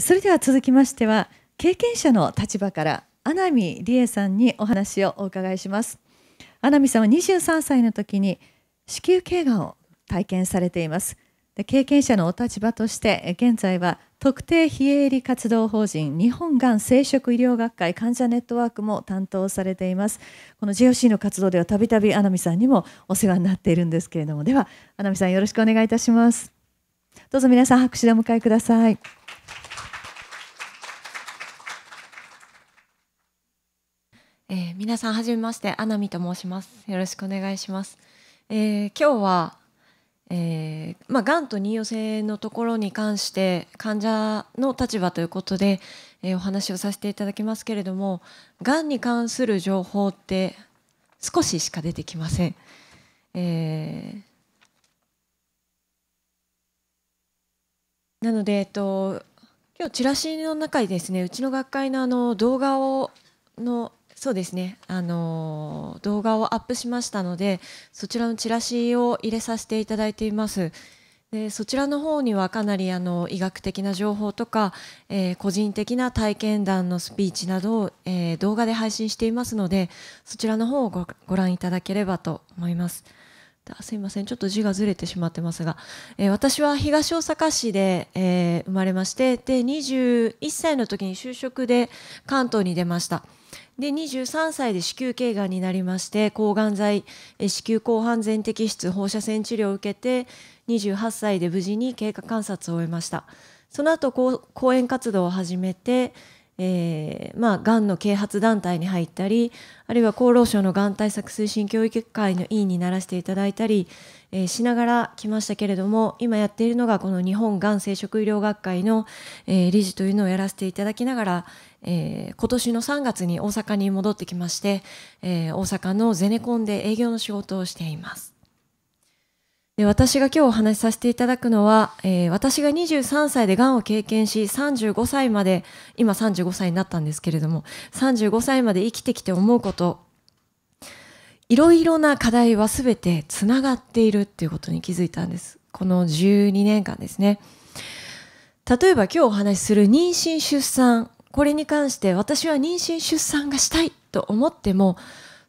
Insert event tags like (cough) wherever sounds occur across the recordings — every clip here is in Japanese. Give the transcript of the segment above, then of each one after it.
それでは続きましては経験者の立場から穴見理恵さんにお話をお伺いします。穴見さんは23歳の時に子宮頸がんを体験されています。で経験者のお立場として現在は特定非営利活動法人日本がん生殖医療学会患者ネットワークも担当されています。この JOC の活動ではたびたび穴見さんにもお世話になっているんですけれども。では穴見さんよろしくお願いいたします。どうぞ皆さん拍手でお迎えください。えー、皆さんはじめましてアナミと申しますよろしくお願いします、えー、今日はえーまあ、がんと妊用性のところに関して患者の立場ということで、えー、お話をさせていただきますけれどもがんに関する情報って少ししか出てきません。えー、なので、えっと、今日チラシの中にですねうちの学会のあの動画をのそうですね、あの動画をアップしましたのでそちらのチラシを入れさせていただいています。でそちらの方にはかなりあの医学的な情報とか、えー、個人的な体験談のスピーチなどを、えー、動画で配信していますのでそちらの方をごご覧いただければと思います。すいません。ちょっと字がずれてしまってますが、えー、私は東大阪市で、えー、生まれましてで21歳の時に就職で関東に出ました。で23歳で子宮頸がんになりまして抗がん剤子宮広範全摘出放射線治療を受けて28歳で無事に経過観察を終えました。その後講演活動を始めてえー、まあ、がんの啓発団体に入ったりあるいは厚労省のがん対策推進教育会の委員にならせていただいたり、えー、しながら来ましたけれども今やっているのがこの日本がん生殖医療学会の、えー、理事というのをやらせていただきながら、え今年の3月に大阪に戻ってきまして、え大阪のゼネコンで営業の仕事をしています。で私が今日お話しさせていただくのは、えー、私が23歳でがんを経験し35歳まで今35歳になったんですけれども35歳まで生きてきて思うこといろいろな課題は全てつながっているっていうことに気づいたんです。この12年間ですね。例えば今日お話しする妊娠出産これに関して私は妊娠出産がしたいと思っても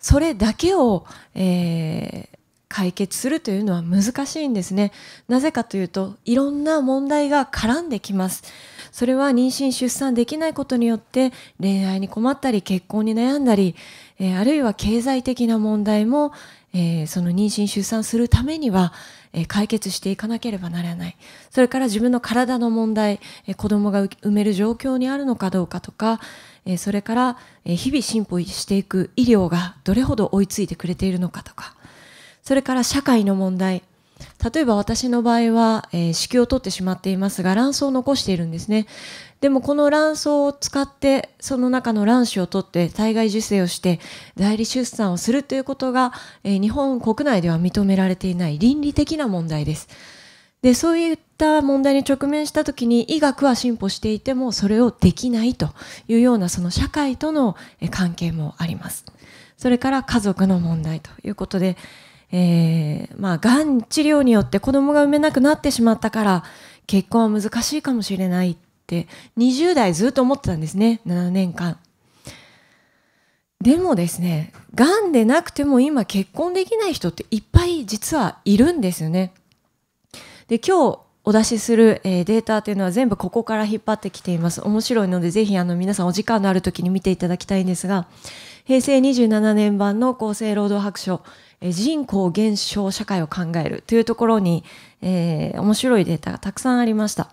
それだけを、えー、解決するというのは難しいんですね。なぜかというと、いろんな問題が絡んできます。それは妊娠出産できないことによって恋愛に困ったり結婚に悩んだり、えー、あるいは経済的な問題も、えー、その妊娠出産するためには、えー、解決していかなければならない。それから自分の体の問題、え子供が産める状況にあるのかどうかとか、えそれから、え日々進歩していく医療がどれほど追いついてくれているのかとか、それから社会の問題。例えば私の場合は、えー、子宮を取ってしまっていますが、卵巣を残しているんですね。でもこの卵巣を使って、その中の卵子を取って体外受精をして代理出産をするということが、えー、日本国内では認められていない倫理的な問題です。で、そういった問題に直面した時に医学は進歩していてもそれをできないというようなその社会との関係もあります。それから家族の問題ということで、えー、まあ、がん治療によって子供が産めなくなってしまったから、結婚は難しいかもしれないって、20代ずっと思ってたんですね、7年間。でもですね、がんでなくても今結婚できない人っていっぱい実はいるんですよね。で、今日お出しする、え、データというのは全部ここから引っ張ってきています。面白いのでぜひあの皆さんお時間のある時に見ていただきたいんですが、平成27年版の厚生労働白書、人口減少社会を考えるというところに、えー、面白いデータがたくさんありました。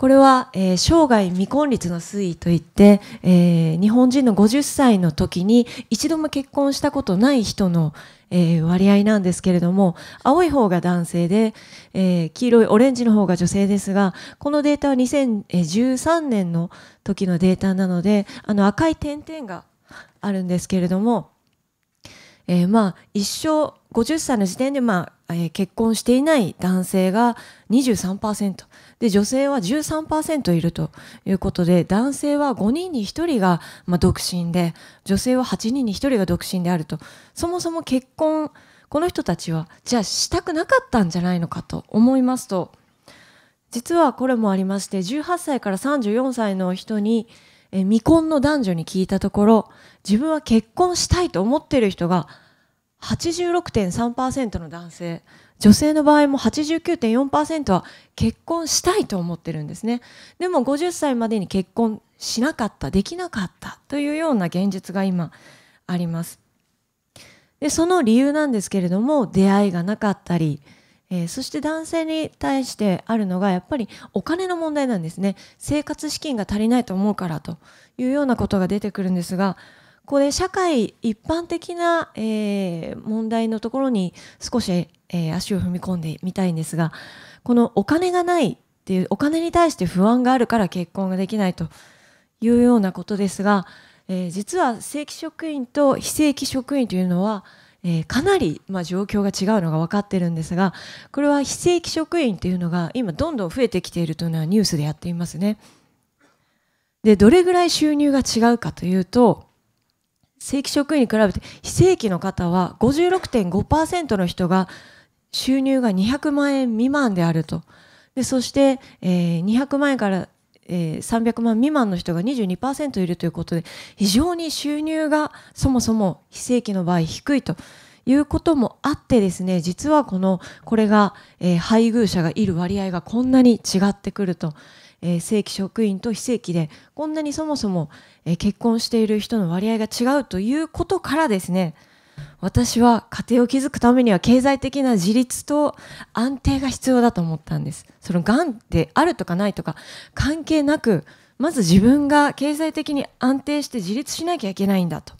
これは、えー、生涯未婚率の推移といって、えー、日本人の50歳の時に一度も結婚したことない人の、えー、割合なんですけれども、青い方が男性で、え、黄色いオレンジの方が女性ですが、このデータは2013年の時のデータなので、あの赤い点々があるんですけれども、えー、まあ一生50歳の時点で、まあえー、結婚していない男性が23%で女性は13%いるということで男性は5人に1人が、まあ、独身で女性は8人に1人が独身であると。そもそも結婚この人たちはじゃあしたくなかったんじゃないのかと思いますと。実はこれもありまして18歳から34歳の人にえ未婚の男女に聞いたところ自分は結婚したいと思っている人が86.3%の男性女性の場合も89.4%は結婚したいと思ってるんですね。でも50歳までに結婚しなかったできなかったというような現実が今あります。でその理由なんですけれども出会いがなかったり、えー、そして男性に対してあるのがやっぱりお金の問題なんですね。生活資金が足りないと思うからというようなことが出てくるんですがこれ社会一般的な、えー、問題のところに少し、えー、足を踏み込んでみたいんですがこのお金がないっていうお金に対して不安があるから結婚ができないというようなことですが、えー、実は正規職員と非正規職員というのは、えー、かなり、まあ、状況が違うのが分かってるんですがこれは非正規職員というのが今どんどん増えてきているというのはニュースでやっていますね。でどれぐらい収入が違うかというと正規職員に比べて非正規の方は56.5%の人が収入が200万円未満であると。でそして、えー、200万円から、えー、300万未満の人が22%いるということで非常に収入がそもそも非正規の場合低いということもあってですね実はこのこれが、えー、配偶者がいる割合がこんなに違ってくるとえー、正規職員と非正規でこんなにそもそも、えー、結婚している人の割合が違うということからですね私は家庭を築くためには経済的な自立と安定が必要だと思ったんです。そのがんであるとかないとか関係なくまず自分が経済的に安定して自立しなきゃいけないんだと。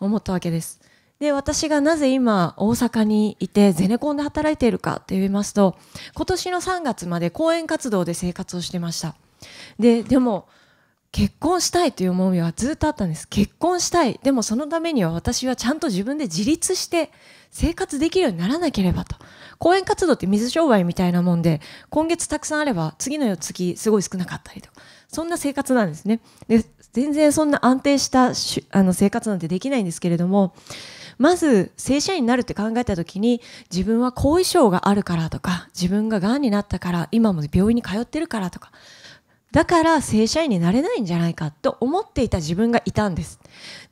思ったわけです。で私がなぜ今大阪にいてゼネコンで働いているかと言いますと今年の3月まで講演活動で生活をしてました。ででも結婚したいという思いはずっとあったんです。結婚したい。でもそのためには私はちゃんと自分で自立して生活できるようにならなければと。講演活動って水商売みたいなもんで今月たくさんあれば次の月すごい少なかったりとか。そんな生活なんですね。で全然そんな安定したあの生活なんてできないんですけれどもまず正社員になるって考えた時に自分は後遺症があるからとか自分ががんになったから今も病院に通ってるからとかだから正社員になれないんじゃないかと思っていた自分がいたんです。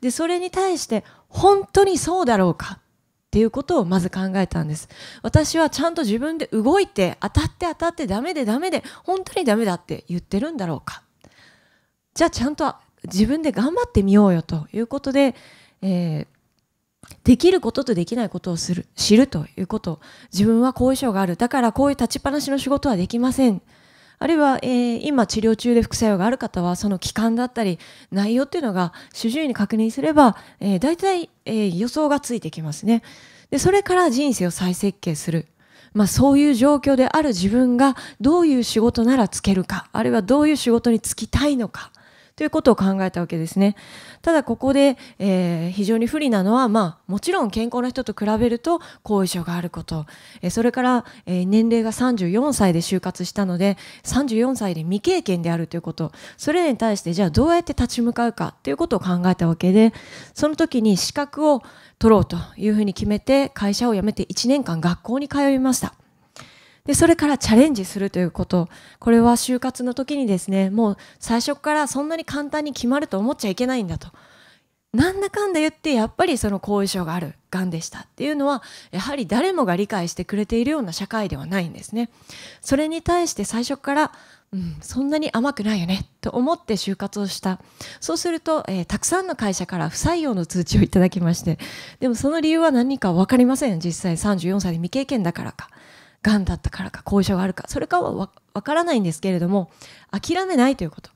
で、それに対して本当にそうだろうか？っていうことをまず考えたんです。私はちゃんと自分で動いて当たって当たってダメでダメで本当にダメだって言ってるんだろうか？じゃあちゃんと自分で頑張ってみようよということで、えーできることとできないことをする知るということ自分は後遺症があるだからこういう立ちっぱなしの仕事はできませんあるいは、えー、今治療中で副作用がある方はその期間だったり内容っていうのが主治医に確認すれば、えー、大体、えー、予想がついてきますね。でそれから人生を再設計する。まあ、そういう状況である自分がどういう仕事ならつけるかあるいはどういう仕事に就きたいのかということを考えたわけですね。ただここで、えー、非常に不利なのは、まあ、もちろん健康な人と比べると後遺症があること、えー、それから、えー、年齢が34歳で就活したので34歳で未経験であるということそれに対してじゃあどうやって立ち向かうかということを考えたわけでその時に資格を取ろうというふうに決めて会社を辞めて1年間学校に通いました。でそれからチャレンジするということ。これは就活の時にですねもう最初からそんなに簡単に決まると思っちゃいけないんだと。なんだかんだ言ってやっぱりその後遺症があるがんでしたっていうのはやはり誰もが理解してくれているような社会ではないんですね。それに対して最初からうん、そんなに甘くないよねと思って就活をした。そうすると、えー、たくさんの会社から不採用の通知をいただきましてでもその理由は何か分かりません。実際34歳で未経験だからか。がんだったからか後遺症があるか。それかは分からないんですけれども諦めないということ。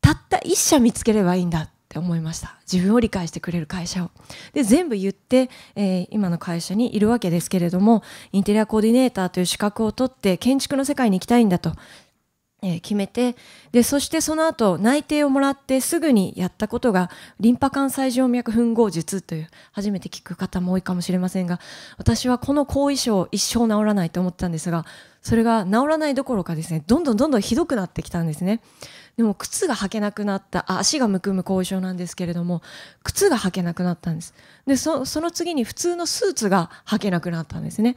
たった一社見つければいいんだって思いました。自分を理解してくれる会社を。で全部言って、えー、今の会社にいるわけですけれどもインテリアコーディネーターという資格を取って建築の世界に行きたいんだと。えー、決めてでそしてその後内定をもらってすぐにやったことがリンパ管細静脈吻合術という初めて聞く方も多いかもしれませんが私はこの後遺症一生治らないと思ったんですがそれが治らないどころかですねどんどんどんどんひどくなってきたんですね。でも靴が履けなくなったあ足がむくむ後遺症なんですけれども靴が履けなくなったんです。でその次に普通のスーツが履けなくなったんですね。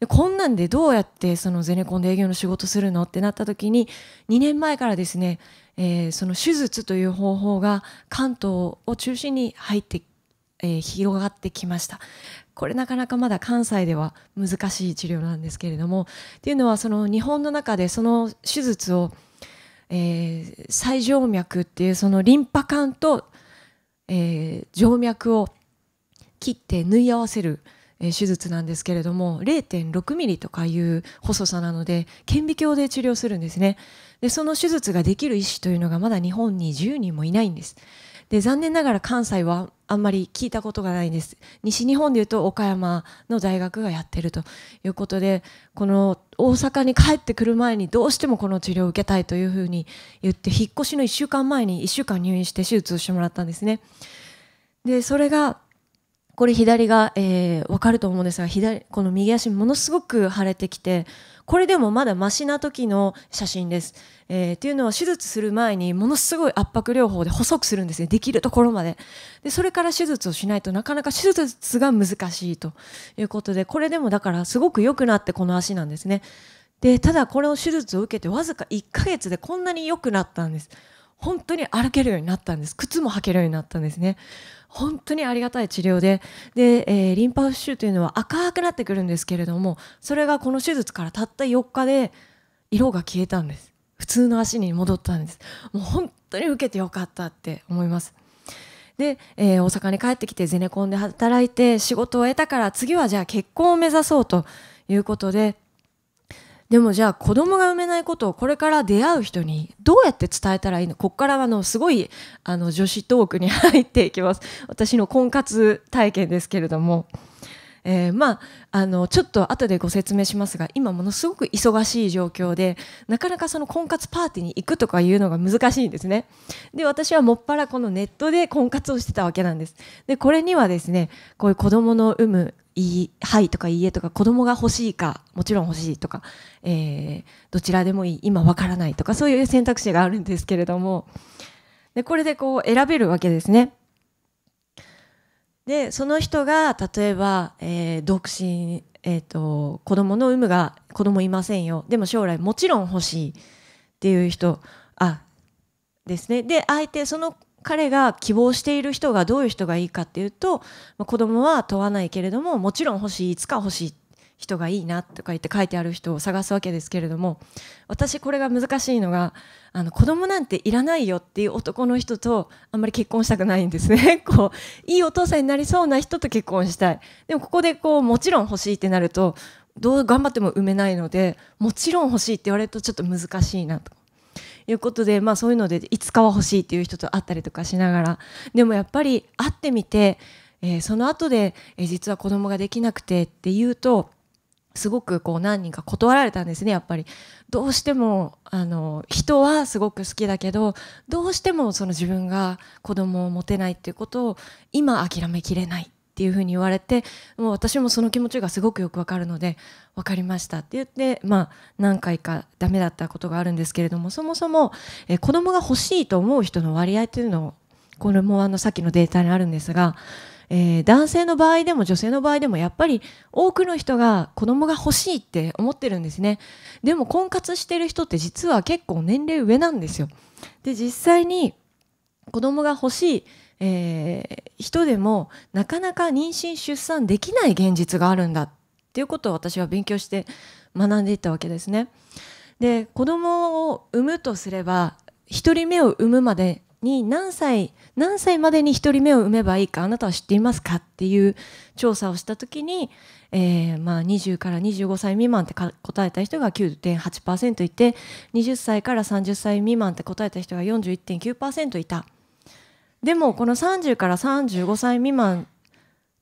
でこんなんでどうやってそのゼネコンで営業の仕事するのってなった時に2年前からですね、えー、その手術という方法が関東を中心に入って、えー、広がってきました。これなかなかまだ関西では難しい治療なんですけれどもっていうのはその日本の中でその手術を、えー、最静脈っていうそのリンパ管と、え、静脈を切って縫い合わせる手術なんですけれども0.6ミリとかいう細さなので顕微鏡で治療するんですね。でその手術ができる医師というのがまだ日本に10人もいないんです。で残念ながら関西はあんまり聞いたことがないんです。西日本でいうと岡山の大学がやってるということでこの大阪に帰ってくる前にどうしてもこの治療を受けたいというふうに言って引っ越しの1週間前に1週間入院して手術をしてもらったんですね。でそれがこれ左が、えー、分かると思うんですが左この右足ものすごく腫れてきてこれでもまだマシな時の写真です。えー、っていうのは手術する前にものすごい圧迫療法で細くするんですね。できるところまで。でそれから手術をしないとなかなか手術が難しいということでこれでもだからすごく良くなってこの足なんですね。でただこれを手術を受けてわずか1ヶ月でこんなに良くなったんです。本当に歩けるようになったんです。靴も履けるようになったんですね。本当にありがたい治療でで、えー、リンパ浮腫というのは赤くなってくるんですけれどもそれがこの手術からたった4日で色が消えたんです。普通の足に戻ったんです。もう本当に受けてよかったって思います。で、えー、大阪に帰ってきてゼネコンで働いて仕事を得たから次はじゃあ結婚を目指そうということででもじゃあ子供が産めないことをこれから出会う人にどうやって伝えたらいいの？ここからあのすごいあの女子トークに入っていきます。(laughs) 私の婚活体験ですけれども。えー、まああのちょっと後でご説明しますが今ものすごく忙しい状況でなかなかその婚活パーティーに行くとかいうのが難しいんですね。で私はもっぱらこのネットで婚活をしてたわけなんです。でこれにはですねこういう子供の産むいいはいとかいいえとか子供が欲しいかもちろん欲しいとか、えー、どちらでもいい今わからないとかそういう選択肢があるんですけれども。でこれでこう選べるわけですね。でその人が例えば、えー、独身、えーと、子供の有無が子供いませんよ。でも将来もちろん欲しいっていう人あですね。で相手その彼が希望している人がどういう人がいいかっていうと、まあ、子供は問わないけれどももちろん欲しいいつか欲しい人がいいなとか言って書いてある人を探すわけですけれども私これが難しいのがあの子供なんていらないよっていう男の人とあんまり結婚したくないんですね。(laughs) こういいお父さんになりそうな人と結婚したい。でもここでこうもちろん欲しいってなるとどう頑張っても産めないのでもちろん欲しいって言われるとちょっと難しいなと。いうことで、まあ、そういうのでいつかは欲しいっていう人と会ったりとかしながら。でもやっぱり会ってみて、えー、その後で、えー、実は子供ができなくてっていうとすごくこう何人か断られたんですねやっぱり。どうしてもあの人はすごく好きだけどどうしてもその自分が子供を持てないっていうことを今諦めきれない。っていうふうに言われてもう私もその気持ちがすごくよくわかるので分かりましたって言ってまあ何回かダメだったことがあるんですけれどもそもそも、え子供が欲しいと思う人の割合っていうのをこれもあのさっきのデータにあるんですが、えー、男性の場合でも女性の場合でもやっぱり多くの人が子供が欲しいって思ってるんですね。でも婚活してる人って実は結構年齢上なんですよ。で実際に子供が欲しいえー、人でもなかなか妊娠出産できない現実があるんだっていうことを私は勉強して学んでいったわけですね。で子供を産むとすれば1人目を産むまでに何歳何歳までに1人目を産めばいいかあなたは知っていますかっていう調査をした時に、えー、まあ20から25歳未満って答えた人が9.8%いて20歳から30歳未満って答えた人が41.9%いた。でもこの30から35歳未満っ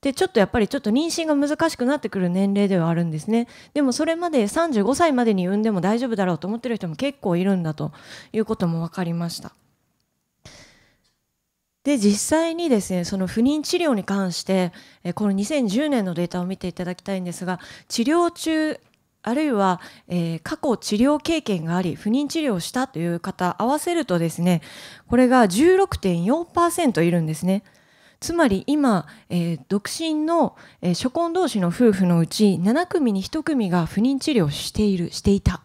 てちょっとやっぱりちょっと妊娠が難しくなってくる年齢ではあるんですね。でもそれまで35歳までに産んでも大丈夫だろうと思ってる人も結構いるんだということも分かりました。で実際にですねその不妊治療に関してこの2010年のデータを見ていただきたいんですが治療中あるいは、えー、過去治療経験があり不妊治療をしたという方合わせるとですねこれが16.4%いるんですねつまり今、えー、独身の、えー、初婚同士の夫婦のうち7組に1組が不妊治療をしているしていた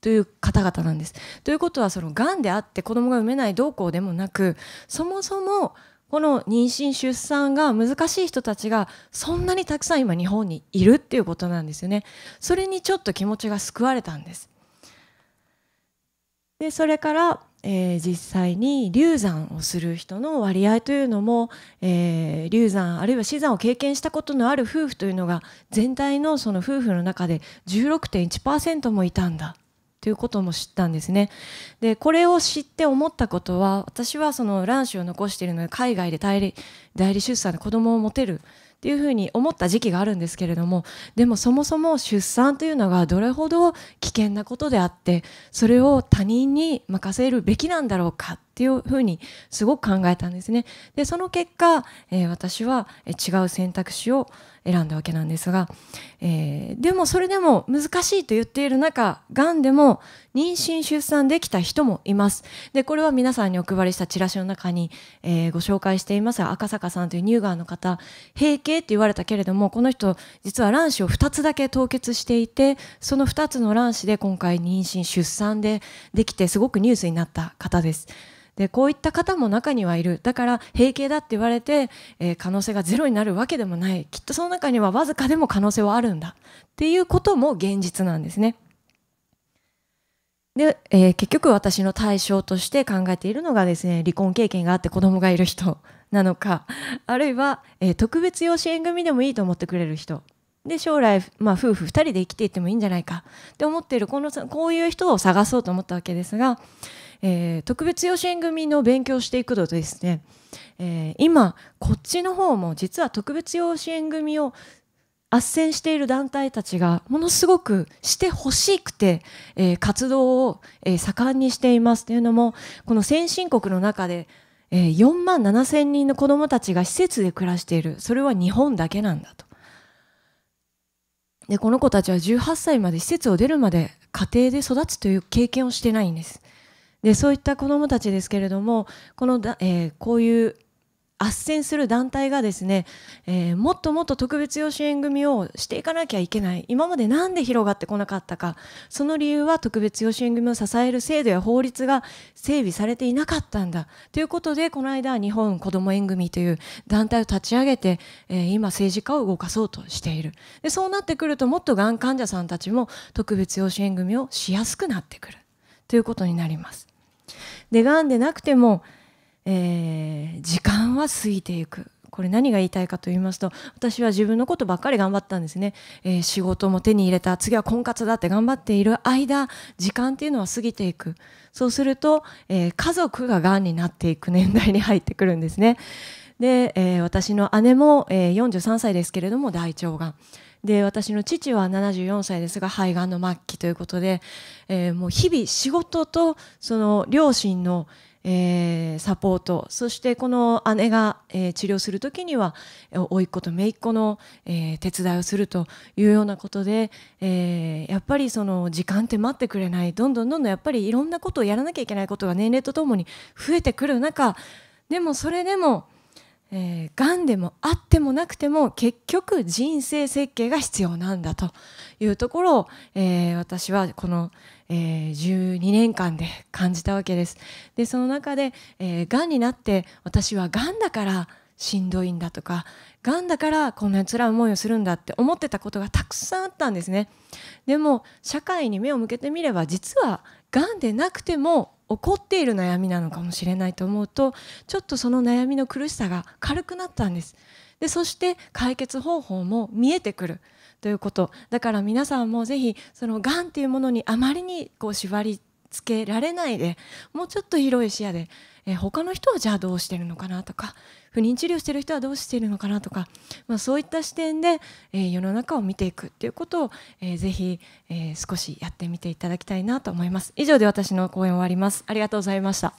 という方々なんです。ということはそのがんであって子供が産めないどうこうでもなくそもそもこの妊娠出産が難しい人たちがそんなにたくさん今日本にいるっていうことなんですよね。それにちょっと気持ちが救われたんです。でそれからえー、実際に流産をする人の割合というのも、えー、流産あるいは死産を経験したことのある夫婦というのが全体のその夫婦の中で16.1%もいたんだということも知ったんですね。でこれを知って思ったことは私はその卵子を残しているので海外で代理代理出産で子供を持てるっていうふうに思った時期があるんですけれどもでもそもそも出産というのがどれほど危険なことであってそれを他人に任せるべきなんだろうかっていうふうにすごく考えたんですね。でその結果、えー、私は違う選択肢を選んだわけなんですが、えー、でもそれでも難しいと言っている中がんでも妊娠出産できた人もいますでこれは皆さんにお配りしたチラシの中に、えー、ご紹介していますが赤坂さんという乳がんの方閉経って言われたけれどもこの人実は卵子を2つだけ凍結していてその2つの卵子で今回妊娠出産でできてすごくニュースになった方です。でこういった方も中にはいる。だから閉経だって言われて、えー、可能性がゼロになるわけでもない。きっとその中にはわずかでも可能性はあるんだ。っていうことも現実なんですね。で、えー、結局私の対象として考えているのがですね離婚経験があって子供がいる人なのかあるいは、えー、特別養子縁組でもいいと思ってくれる人。で将来、まあ、夫婦2人で生きていってもいいんじゃないかって思っているこのこういう人を探そうと思ったわけですが、えー、特別養子縁組の勉強していくとですね、えー、今こっちの方も実は特別養子縁組を斡旋している団体たちがものすごくしてほしくて、えー、活動を、え、盛んにしていますというのもこの先進国の中で、え、4万7千人の子どもたちが施設で暮らしているそれは日本だけなんだと。でこの子たちは18歳まで施設を出るまで家庭で育つという経験をしてないんです。でそういった子どもたちですけれどもこのだ、えー、こういう斡旋する団体がですね、えー、もっともっと特別養子縁組をしていかなきゃいけない。今まで何で広がってこなかったか。その理由は特別養子縁組を支える制度や法律が整備されていなかったんだ。ということでこの間日本子ども縁組という団体を立ち上げて、えー、今政治家を動かそうとしている。でそうなってくるともっとがん患者さんたちも特別養子縁組をしやすくなってくる。ということになります。でがんでなくても、えー、時間は過ぎていく。これ何が言いたいかと言いますと私は自分のことばっかり頑張ったんですね、えー、仕事も手に入れた次は婚活だって頑張っている間時間っていうのは過ぎていく。そうすると、えー、家族ががんになっていく (laughs) 年代に入ってくるんですね。で、えー、私の姉も、えー、43歳ですけれども大腸がん。で私の父は74歳ですが肺がんの末期ということで、えー、もう日々仕事とその両親の、えー、サポートそしてこの姉が、えー、治療する時には甥っ子と姪っ子の、えー、手伝いをするというようなことで、え、やっぱりその時間って待ってくれないどんどんどんどんやっぱりいろんなことをやらなきゃいけないことが年齢とともに増えてくる中でもそれでもえー、癌でもあってもなくても結局人生設計が必要なんだというところを、えー、私はこの、えー、12年間で感じたわけです。でその中で、えー、癌になって私は癌だからしんどいんだとかがんだからこんなに辛い思いをするんだって思ってたことがたくさんあったんですね。でも社会に目を向けてみれば実はがんでなくても起こっている悩みなのかもしれないと思うとちょっとその悩みの苦しさが軽くなったんです。でそして解決方法も見えてくる。ということ。だから皆さんもぜひそのがんっていうものにあまりにこう縛りつけられないでもうちょっと広い視野で、えー、他の人はじゃあどうしてるのかなとか不妊治療してる人はどうしているのかなとか、まあ、そういった視点で、えー、世の中を見ていくっていうことを、えー、ぜひ、えー、少しやってみていただきたいなと思います。以上で私の講演終わります。ありがとうございました。